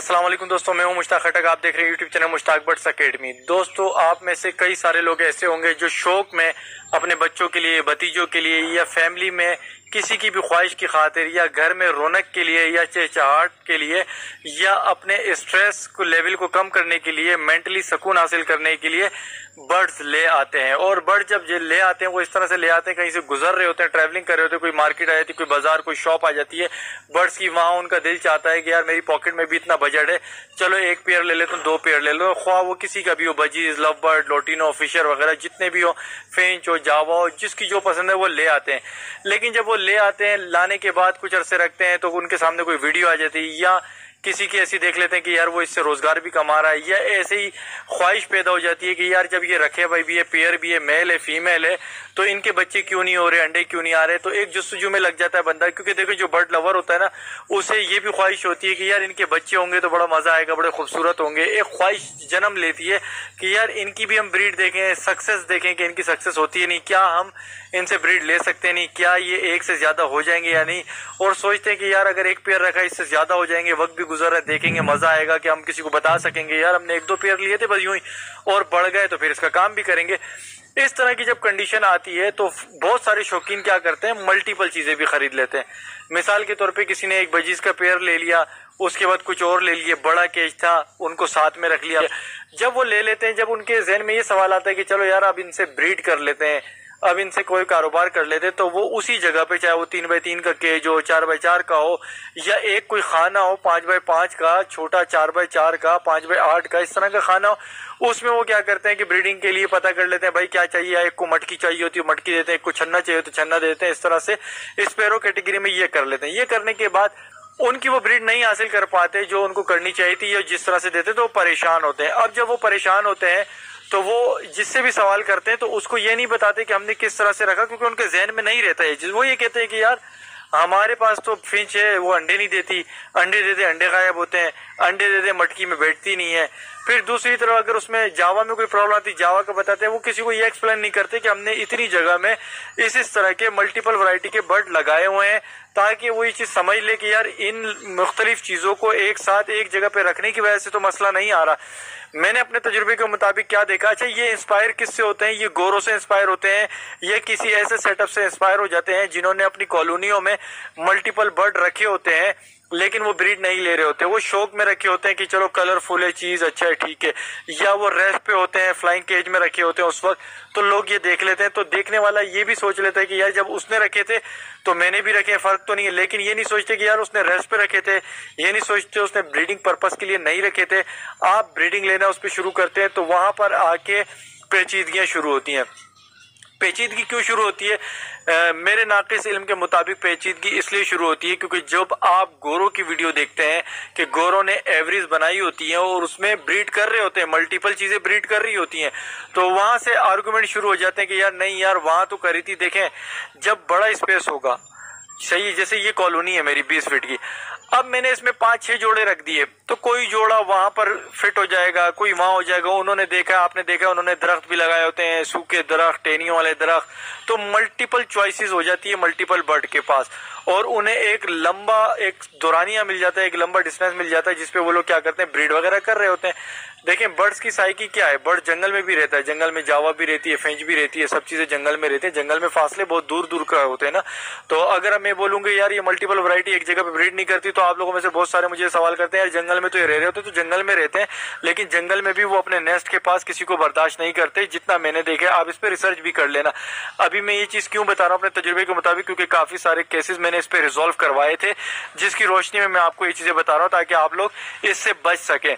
वालेकुम दोस्तों, मैं हूँ मुश्ताक खटक, आप देख रहे हैं YouTube channel Mushtaq Butts academy दोस्तों, आप में से कई सारे लोग ऐसे होंगे जो शौक में, अपने बच्चों के लिए, भतीजों के लिए, या फैमिली में किसी की भी ख्वाहिश की खातिर, या घर में रौनक के लिए, या चहचहाट के लिए, या अपने स्ट्रेस को लेवल को कम करने के लिए मेंटली सुकून हासिल करने के लिए बर्ड्स ले आते हैं। और बर्ड जब ले आते हैं, वो इस तरह से ले आते हैं, कहीं से गुजर रहे होते हैं ट्रैवलिंग कर रहे होते हैं, कोई मार्केट आ जाती है, कोई बाज़ार, कोई शॉप आ जाती है बर्ड्स की वहाँ उनका दिल चाहता है कि यार मेरी पॉकेट में भी इतना बजट है, चलो एक पेयर ले लेते दो पेयर ले लो। ख्वाह वो किसी का भी हो budgies love bird lutino fisher वगैरह जितने भी हो फेंच हो जावा हो, जिसकी जो पसंद है वो ले आते हैं। लेकिन जब वो ले आते हैं, लाने के बाद कुछ अरसे रखते हैं तो उनके सामने कोई वीडियो आ जाती है, या किसी की ऐसी देख लेते हैं कि यार वो इससे रोज़गार भी कमा रहा है, या ऐसे ही ख्वाहिश पैदा हो जाती है कि यार जब ये रखे भाई, भी है पेयर भी है मेल है फीमेल है तो इनके बच्चे क्यों नहीं हो रहे, अंडे क्यों नहीं आ रहे? तो एक जुस्सुजू में लग जाता है बंदा, क्योंकि देखो जो बर्ड लवर होता है ना, उसे ये भी ख्वाहिश होती है कि यार इनके बच्चे होंगे तो बड़ा मज़ा आएगा, बड़े खूबसूरत होंगे। एक ख्वाहिश जन्म लेती है कि यार इनकी भी हम ब्रीड देखें सक्सेस देखें कि इनकी सक्सेस होती है नहीं, क्या हम इनसे ब्रीड ले सकते हैं नहीं, क्या ये एक से ज़्यादा हो जाएँगे या नहीं? और सोचते हैं कि यार अगर एक पेयर रखा, इससे ज़्यादा हो जाएँगे, वक्त भी गुजर है, देखेंगे, मज़ा आएगा कि हम किसी को बता सकेंगे, यार, हमने एक दो पेयर लिए थे बस यूँ ही। और बढ़ गए तो फिर इसका काम भी करेंगे। इस तरह की जब कंडीशन आती है तो बहुत सारे शौकीन क्या करते हैं मल्टीपल चीज़ें भी खरीद लेते हैं। मिसाल के तौर पे किसी ने एक बजीज का पेयर ले लिया, उसके बाद कुछ और ले लिए, बड़ा केज था, उनको साथ में रख लिया। जब वो ले लेते हैं, जब उनके जहन में ये सवाल आता है कि, चलो यार, अब इनसे ब्रीड कर लेते हैं। अब इनसे कोई कारोबार कर लेते तो वो उसी जगह पे, चाहे वो तीन बाई तीन का केज हो, चार बाई चार का हो, या एक कोई खाना हो, पाँच बाई पाँच का, छोटा चार बाई चार का, पाँच बाई आठ का, इस तरह का खाना हो, उसमें वो क्या करते हैं कि ब्रीडिंग के लिए पता कर लेते हैं, भाई, क्या चाहिए? एक को मटकी चाहिए होती है, मटकी देते हैं, एक को छन्ना चाहिए तो छन्ना देते हैं। इस तरह से स्पेरो कैटेगरी में ये कर लेते हैं। ये करने के बाद उनकी वो ब्रीड नहीं हासिल कर पाते, जो उनको करनी चाहिए थी, या जिस तरह से देते तो वो परेशान होते हैं। अब जब वो परेशान होते हैं तो वो जिससे भी सवाल करते हैं तो उसको ये नहीं बताते कि हमने किस तरह से रखा, क्योंकि उनके जहन में नहीं रहता है वो ये कहते हैं कि यार, हमारे पास तो फिंच है, वो अंडे नहीं देती। अंडे देते अंडे गायब होते हैं। अंडे देते मटकी में बैठती नहीं है। फिर दूसरी तरफ़ अगर उसमें जावा में कोई प्रॉब्लम आती, जावा का बताते हैं, वो किसी को ये एक्सप्लेन नहीं करते कि हमने इतनी जगह में इस इस तरह के मल्टीपल वैरायटी के बर्ड लगाए हुए हैं। ताकि वो ये चीज़ समझ ले कि यार इन मुख्तलिफ़ चीज़ों को एक साथ, एक जगह पे रखने की वजह से तो मसला नहीं आ रहा। मैंने अपने तजुर्बे के मुताबिक क्या देखा? अच्छा ये इंस्पायर किससे होते हैं? ये गोरों से इंस्पायर होते हैं ये किसी ऐसे सेटअप से इंस्पायर हो जाते हैं जिन्होंने अपनी कॉलोनियों में मल्टीपल बर्ड रखे होते हैं? लेकिन वो ब्रीड नहीं ले रहे होते। वो शौक में रखे होते हैं कि चलो कलरफुल है चीज़ अच्छा है, ठीक है। या वो रेस्ट पे होते हैं फ्लाइंग केज में रखे होते हैं उस वक्त। तो लोग ये देख लेते हैं। तो देखने वाला ये भी सोच लेता है कि यार जब उसने रखे थे तो मैंने भी रखे फ़र्क तो नहीं है। लेकिन ये नहीं सोचते कि यार उसने रेस्ट पे रखे थे। ये नहीं सोचते उसने ब्रीडिंग पर्पज के लिए नहीं रखे थे। आप ब्रीडिंग लेना उस पर शुरू करते हैं तो वहाँ पर आके पेचीदगियाँ शुरू होती हैं। पेचीदगी क्यों शुरू होती है? आ, मेरे नाकिस इल्म के मुताबिक पेचीदगी इसलिए शुरू होती है क्योंकि जब आप गोरों की वीडियो देखते हैं कि गोरों ने एवरेज बनाई होती है और उसमें ब्रीड कर रहे होते हैं मल्टीपल चीज़ें ब्रीड कर रही होती हैं तो वहाँ से आर्गूमेंट शुरू हो जाते हैं कि यार नहीं यार वहाँ तो करी थी देखें जब बड़ा स्पेस होगा सही जैसे ये कॉलोनी है मेरी बीस फीट की। अब मैंने इसमें पाँच छह जोड़े रख दिए। तो कोई जोड़ा वहाँ पर फिट हो जाएगा, कोई वहाँ हो जाएगा, उन्होंने देखा, आपने देखा, उन्होंने दरख्त भी लगाए होते हैं, सूखे दरख्त, टेनियों वाले दरख्त। तो मल्टीपल चॉइसेस हो जाती है मल्टीपल बर्ड के पास। और उन्हें एक लंबा, एक दौरानिया मिल जाता है, एक लंबा डिस्टेंस मिल जाता है, जिसपे वो लोग क्या करते हैं ब्रीड वगैरह कर रहे होते हैं। देखें बर्ड्स की साइकी क्या है? बर्ड जंगल में भी रहता है। जंगल में जावा भी रहती है फेंच भी रहती है, सब चीज़ें जंगल में रहती है। जंगल में फासले बहुत दूर दूर का होते हैं ना। तो अगर मैं बोलूँगा, यार, ये मल्टीपल वैरायटी एक जगह पे ब्रीड नहीं करती तो आप लोगों में से बहुत सारे मुझे सवाल करते हैं, यार, जंगल में तो ये रह रहे होते तो जंगल में रहते हैं। लेकिन जंगल में भी वो अपने नेस्ट के पास किसी को बर्दाश्त नहीं करते, जितना मैंने देखा। आप इस पर रिसर्च भी कर लेना। अभी मैं ये चीज़ क्यों बता रहा हूँ, अपने तजुर्बे के मुताबिक, क्योंकि काफ़ी सारे केसेस मैंने इस पर रिजोल्व करवाए थे, जिसकी रोशनी में मैं आपको ये चीज़ें बता रहा हूँ ताकि आप लोग इससे बच सकें।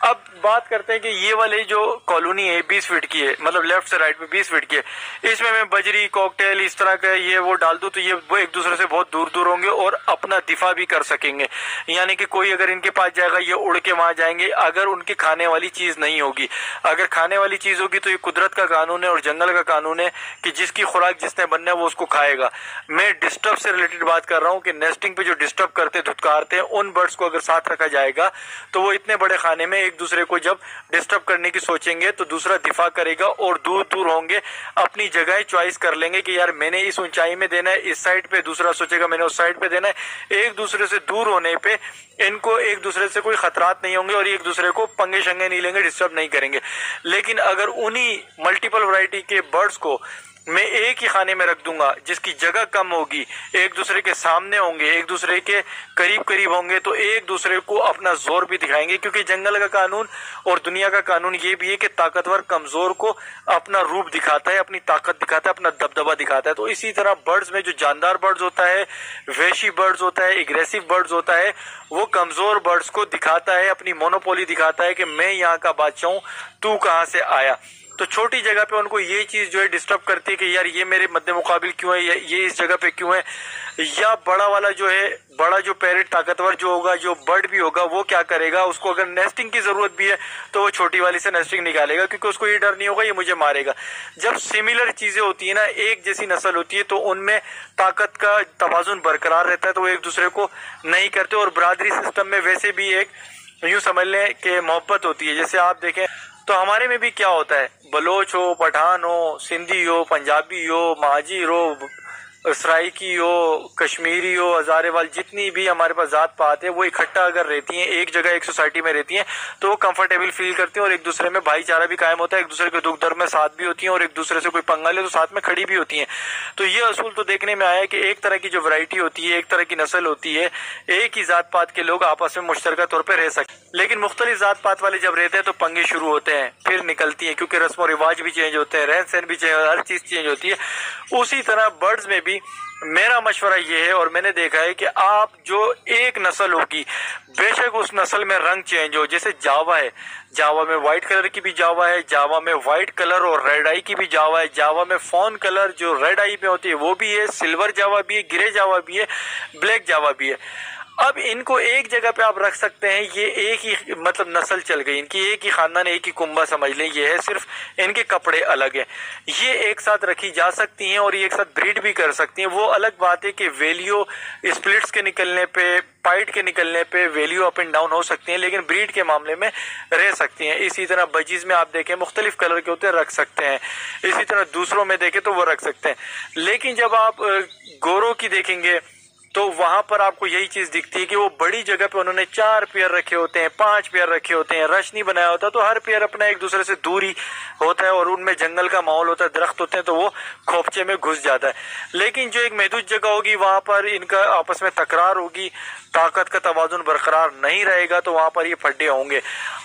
अब बात करते हैं कि ये वाली जो कॉलोनी है, बीस फीट की है मतलब लेफ़्ट से राइट में बीस फीट की है। इसमें मैं बजरी कॉकटेल इस तरह का ये वो डाल दूँ तो ये वो एक दूसरे से बहुत दूर दूर होंगे और अपना दिफा भी कर सकेंगे। यानी कि कोई अगर इनके पास जाएगा, ये उड़ के वहाँ जाएँगे, अगर उनकी खाने वाली चीज़ नहीं होगी। अगर खाने वाली चीज़ होगी तो ये कुदरत का कानून है और जंगल का कानून है कि जिसकी खुराक जिसने बनना है, वो उसको खाएगा। मैं डिस्टर्ब से रिलेटेड बात कर रहा हूँ कि नेस्टिंग पे जो डिस्टर्ब करते, धुतकारते हैं, उन बर्ड्स को अगर साथ रखा जाएगा तो वो इतने बड़े खाने में एक दूसरे को जब डिस्टर्ब करने की सोचेंगे तो दूसरा दिफा करेगा और दूर दूर होंगे, अपनी जगह चॉइस कर लेंगे कि यार मैंने इस ऊंचाई में देना है, इस साइड पे दूसरा सोचेगा मैंने उस साइड पे देना है। एक दूसरे से दूर होने पे इनको एक दूसरे से कोई खतरात नहीं होंगे और एक दूसरे को पंगे शंगे नहीं लेंगे डिस्टर्ब नहीं करेंगे। लेकिन अगर उन्हीं मल्टीपल वैरायटी के बर्ड्स को मैं एक ही खाने में रख दूँगा, जिसकी जगह कम होगी। एक दूसरे के सामने होंगे, एक दूसरे के करीब करीब होंगे तो एक दूसरे को अपना ज़ोर भी दिखाएँगे। क्योंकि जंगल का कानून और दुनिया का कानून ये भी है कि ताकतवर कमज़ोर को अपना रूप दिखाता है, अपनी ताकत दिखाता है, अपना दबदबा दिखाता है। तो इसी तरह बर्ड्स में जो जानदार बर्ड्स होता है, वैशी बर्ड्स होता है, एग्रेसिव बर्ड्स होता है, वो कमज़ोर बर्ड्स को दिखाता है, अपनी मोनोपोली दिखाता है कि मैं यहाँ का बादशाह हूँ, तू कहाँ से आया? तो छोटी जगह पे उनको ये चीज़ जो है डिस्टर्ब करती है कि यार ये मेरे मध्य मुकाबिल क्यों है, ये इस जगह पे क्यों है? या बड़ा वाला जो है, बड़ा जो पेरेंट ताकतवर जो होगा, जो बर्ड भी होगा, वो क्या करेगा? उसको अगर नेस्टिंग की ज़रूरत भी है तो वो छोटी वाली से नेस्टिंग निकालेगा, क्योंकि उसको ये डर नहीं होगा, ये मुझे मारेगा। जब सिमिलर चीज़ें होती है ना, एक जैसी नस्ल होती है तो उनमें ताकत का तोजुन बरकरार रहता है तो वो एक दूसरे को नहीं करते, और बरादरी सिस्टम में वैसे भी एक, यूँ समझ लें कि मोहब्बत होती है। जैसे आप देखें तो हमारे में भी क्या होता है? बलोच हो पठान हो सिंधी हो पंजाबी हो माझी हो सराइकी हो, कश्मीरी हो हजारेवाल जितनी भी हमारे पास जात पात है, वो इकट्ठा अगर रहती हैं, एक जगह, एक सोसाइटी में रहती हैं तो वो कंफर्टेबल फील करती हैं और एक दूसरे में भाईचारा भी कायम होता है, एक दूसरे के दुख दर्द में साथ भी होती हैं और एक दूसरे से कोई पंगा ले तो साथ में खड़ी भी होती हैं। तो ये असूल तो देखने में आया कि एक तरह की जो वरायटी होती है, एक तरह की नस्ल होती है, एक ही जात पात के लोग आपस में मुश्तर तौर पर रह सकते लेकिन मुख्तलिफ़ जात पात वाले जब रहते हैं तो पंगे शुरू होते हैं, फिर निकलती हैं, क्योंकि रस्म व रिवाज भी चेंज होते हैं रहन सहन भी चेंज हर चीज़ चेंज होती है। उसी तरह बर्ड्स में भी भी मेरा मशवरा ये है और मैंने देखा है कि आप जो एक नस्ल होगी, बेशक उस नस्ल में रंग चेंज हो, जैसे जावा है। जावा में व्हाइट कलर की भी जावा है, जावा में व्हाइट कलर और रेड आई की भी जावा है। जावा में फ़ोन कलर जो रेड आई में होती है, वो भी है सिल्वर जावा भी है ग्रे जावा भी है ब्लैक जावा भी है। अब इनको एक जगह पे आप रख सकते हैं, ये एक ही मतलब नस्ल चल गई। इनकी एक ही खानदान, एक ही कुंबा समझ लें, ये है सिर्फ़ इनके कपड़े अलग हैं। ये एक साथ रखी जा सकती हैं और ये एक साथ ब्रीड भी कर सकती हैं। वो अलग बात है कि वैल्यू स्प्लिट्स के निकलने पे पाइट के निकलने पे वैल्यू अप एंड डाउन हो सकती है, लेकिन ब्रीड के मामले में रह सकती हैं। इसी तरह बजीज में आप देखें, मुख्तलिफ़ कलर के होते हैं, रख सकते हैं। इसी तरह दूसरों में देखें तो वो रख सकते हैं। लेकिन जब आप गोरों की देखेंगे तो वहाँ पर आपको यही चीज़ दिखती है कि वो बड़ी जगह पे उन्होंने चार पेयर रखे होते हैं, पाँच पेयर रखे होते हैं रश नहीं बनाया होता तो हर पेयर अपना एक दूसरे से दूरी होता है और उनमें जंगल का माहौल होता है, दरख्त होते हैं तो वो खोपचे में घुस जाता है। लेकिन जो एक महदूद जगह होगी, वहाँ पर इनका आपस में तकरार होगी, ताकत का तोजुन बरकरार नहीं रहेगा तो वहाँ पर ये फड्डे होंगे।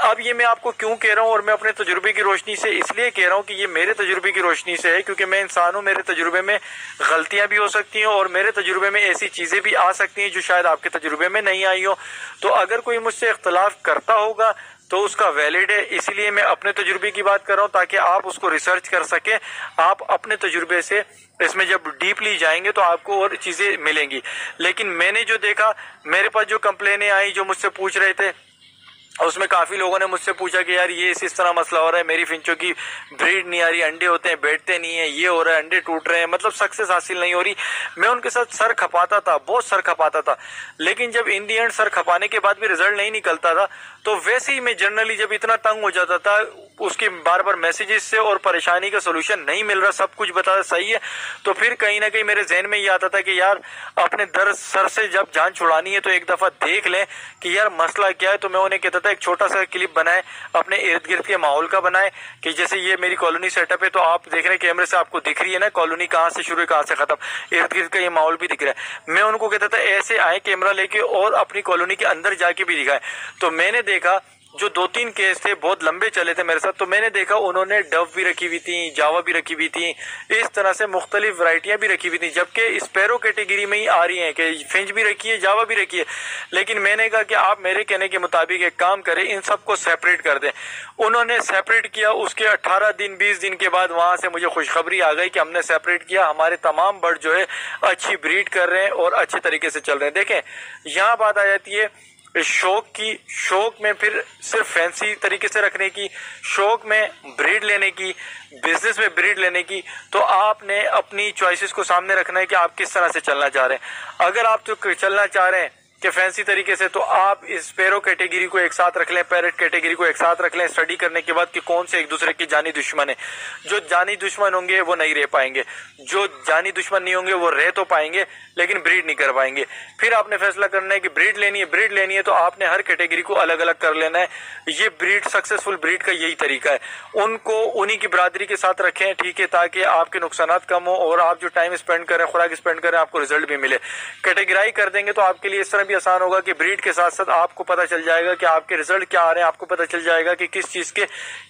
अब ये मैं आपको क्यों कह रहा हूँ, और मैं अपने तजुर्बे की रोशनी से इसलिए कह रहा हूँ कि ये मेरे तजुर्बे की रोशनी से है, क्योंकि मैं इंसान हूँ मेरे तजुर्बे में गलतियाँ भी हो सकती हैं, और मेरे तजुर्बे में ऐसी चीज़ें भी आ सकती हैं जो शायद आपके तजुर्बे में नहीं आई हो। तो अगर कोई मुझसे इख्तलाफ करता होगा तो उसका वैलिड है। इसीलिए मैं अपने तजुर्बे की बात कर रहा हूँ ताकि आप उसको रिसर्च कर सके। आप अपने तजुर्बे से इसमें जब डीपली जाएँगे तो आपको और चीज़ें मिलेंगी। लेकिन मैंने जो देखा, मेरे पास जो कंप्लेने आई, जो मुझसे पूछ रहे थे उसमें काफ़ी लोगों ने मुझसे पूछा कि यार ये इस इस तरह मसला हो रहा है, मेरी फिंचों की ब्रीड नहीं आ रही, अंडे होते हैं, बैठते नहीं है, ये हो रहा है, अंडे टूट रहे हैं मतलब सक्सेस हासिल नहीं हो रही। मैं उनके साथ सर खपाता था, बहुत सर खपाता था, लेकिन जब इन दी एंड सर खपाने के बाद भी रिज़ल्ट नहीं निकलता था तो वैसे ही मैं जनरली जब इतना तंग हो जाता था, उसके बार बार मैसेजेस से और परेशानी का सोल्यूशन नहीं मिल रहा, सब कुछ बता सही है। तो फिर कहीं ना कहीं मेरे जहन में ये आता था कि यार, अपने दर सर से जब जान छुड़ानी है तो एक दफ़ा देख लें कि यार मसला क्या है तो मैं उन्हें कहता था एक छोटा सा क्लिप बनाए, अपने इर्द गिर्द के माहौल का बनाए, कि जैसे ये मेरी कॉलोनी सेटअप है तो आप देख रहे हैं कैमरे से आपको दिख रही है ना, कॉलोनी कहाँ से शुरू है, कहाँ से खत्म। इर्द गिर्द का ये माहौल भी दिख रहा है। मैं उनको कहता था, ऐसे आए कैमरा लेके और अपनी कॉलोनी के अंदर जाके भी दिखाए। तो मैंने देखा जो दो तीन केस थे, बहुत लंबे चले थे मेरे साथ तो मैंने देखा उन्होंने डव भी रखी हुई थी, जावा भी रखी हुई थी, इस तरह से मुख्तलिफ़ वरायटियाँ भी रखी हुई थी, जबकि स्पैरो कैटेगरी में ही आ रही हैं कि फिंच भी रखी है, जावा भी रखी है। लेकिन मैंने कहा कि आप मेरे कहने के मुताबिक एक काम करें, इन सबको सेपरेट कर दें। उन्होंने सेपरेट किया, उसके अट्ठारह दिन, बीस दिन के बाद वहाँ से मुझे खुशखबरी आ गई कि हमने सेपरेट किया, हमारे तमाम बर्ड जो है अच्छी ब्रीड कर रहे हैं और अच्छे तरीके से चल रहे हैं। देखें, यहाँ बात आ जाती है शौक की, शौक में फिर सिर्फ़ फैंसी तरीके से रखने की, शौक में ब्रीड लेने की बिज़नेस में ब्रीड लेने की तो आपने अपनी चॉइसेस को सामने रखना है कि आप किस तरह से चलना चाह रहे हैं। अगर आप तो चलना चाह रहे हैं कि फैंसी तरीके से तो आप इस पेरो कैटेगरी को एक साथ रख लें पैरेट कैटेगरी को एक साथ रख लें स्टडी करने के बाद कि कौन से एक दूसरे की जानी दुश्मन है। जो जानी दुश्मन होंगे, वो नहीं रह पाएँगे। जो जानी दुश्मन नहीं होंगे, वो रह तो पाएँगे, लेकिन ब्रीड नहीं कर पाएँगे। फिर आपने फैसला करना है कि ब्रीड लेनी है ब्रीड लेनी है तो आपने हर कैटेगरी को अलग अलग कर लेना है। ये ब्रीड सक्सेसफुल ब्रीड का यही तरीका है। उनको, उन्हीं की बरादरी के साथ रखें, ठीक है, ताकि आपके नुकसान कम हो और आप जो टाइम स्पेंड करें खुराक स्पेंड करें आपको रिज़ल्ट भी मिले। कैटेगराई कर देंगे तो आपके लिए इस तरह भी आसान होगा कि ब्रीड के साथ साथ आपको पता चल जाएगा कि आपके रिज़ल्ट क्या आ रहे हैं, आपको पता चल जाएगा कि किस चीज़ के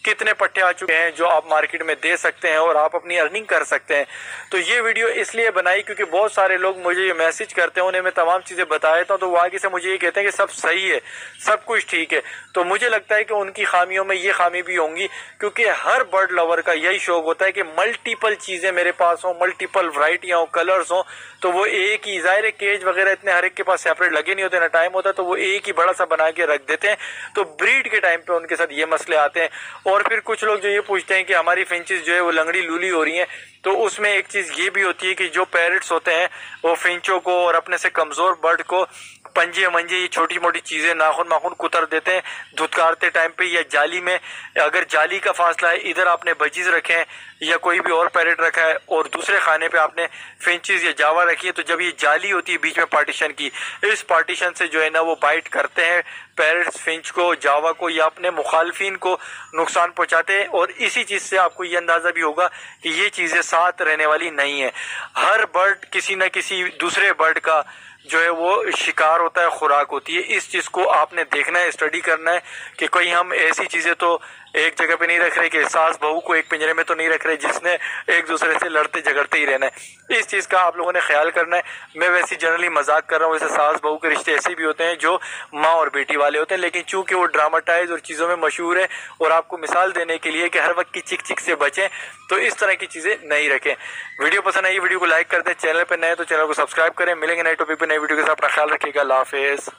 कितने पट्टे आ चुके हैं जो आप मार्केट में दे सकते हैं और आप अपनी अर्निंग कर सकते हैं। तो ये वीडियो इसलिए बनाई क्योंकि बहुत सारे लोग मुझे ये मैसेज करते हैं, उन्हें मैं तमाम चीज़ें बताया था तो वो आगे से मुझे ये कहते हैं कि सब सही है, सब कुछ ठीक है। तो मुझे लगता है कि उनकी खामियों में ये खामी भी होंगी, क्योंकि हर बर्ड लवर का यही शौक होता है कि मल्टीपल चीज़ें मेरे पास हो मल्टीपल वराइटियाँ हो कलर्स हो तो वो एक ही, ज़ाहिर केज वगैरह इतने हर एक के पास सेपरेट लगे नहीं होते, ना टाइम होता तो वो एक ही बड़ा सा बना के रख देते हैं। तो ब्रीड के टाइम पे उनके साथ ये मसले आते हैं। और फिर कुछ लोग जो ये पूछते हैं कि हमारी फिंचेस जो है, वो लंगड़ी लूली हो रही हैं। तो उसमें एक चीज़ ये भी होती है कि जो पेरेंट्स होते हैं, वो फिंचों को और अपने से कमज़ोर बर्ड को पंजे मंजे ये छोटी मोटी चीज़ें नाखून नाखून कुतर देते हैं, धुतकारते टाइम पे या जाली में। अगर जाली का फासला है, इधर आपने बजीज रखे हैं, या कोई भी और पैरेट रखा है, और दूसरे खाने पे आपने फिंचेस या जावा रखी है तो जब ये जाली होती है बीच में पार्टीशन की, इस पार्टीशन से जो है ना वो बाइट करते हैं पैरेट्स फिंच को, जावा को, या अपने मुखालफिन को नुकसान पहुंचाते हैं, और इसी चीज़ से आपको ये अंदाज़ा भी होगा कि ये चीज़ें साथ रहने वाली नहीं है। हर बर्ड किसी न किसी दूसरे बर्ड का जो है वो शिकार होता है, खुराक होती है। इस चीज़ को आपने देखना है स्टडी करना है कि कहीं हम ऐसी चीज़ें तो एक जगह पे नहीं रख रहे कि सास बहू को एक पिंजरे में तो नहीं रख रहे, जिसने एक दूसरे से लड़ते झगड़ते ही रहना है। इस चीज़ का आप लोगों ने ख्याल करना है। मैं वैसे जनरली मज़ाक कर रहा हूँ, वैसे सास बहू के रिश्ते ऐसे भी होते हैं जो माँ और बेटी वाले होते हैं, लेकिन चूँकि वो ड्रामाटाइज और चीज़ों में मशहूर है और आपको मिसाल देने के लिए कि हर वक्त की चिक चिक से बचें तो इस तरह की चीज़ें नहीं रखें। वीडियो पसंद आई, वीडियो को लाइक कर दें। चैनल पर नए तो चैनल को सब्सक्राइब करें। मिलेंगे नए टॉपिक पर नई वीडियो के साथ। अपना ख्याल रखिएगा। हाफिज़।